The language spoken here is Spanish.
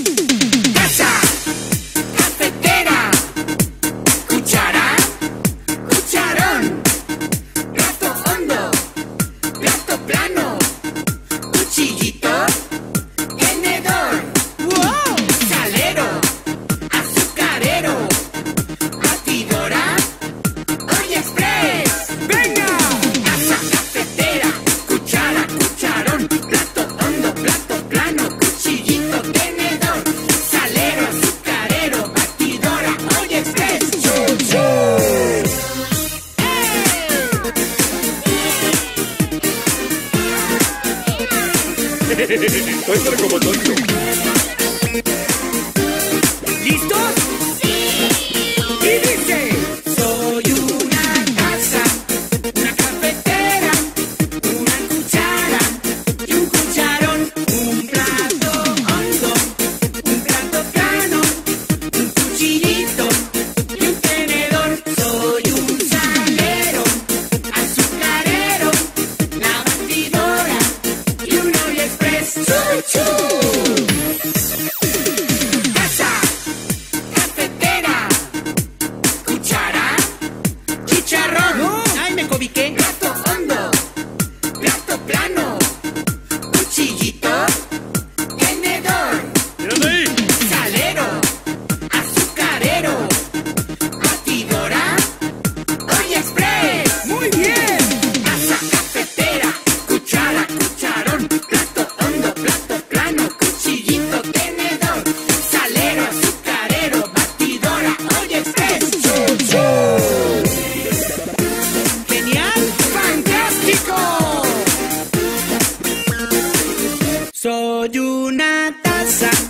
Mm-hmm. Entra como tonto. ¡Chuuu! Casa, cafetera, cuchara, chicharrón. ¡Ay, me cobiqué! Gato hondo, plato plano, cuchillito, tenedor. ¡Déle! Salero, azucarero, patidora, oye, espré. ¡Muy bien! Casa, cafetera, cuchara, cucharón. casa.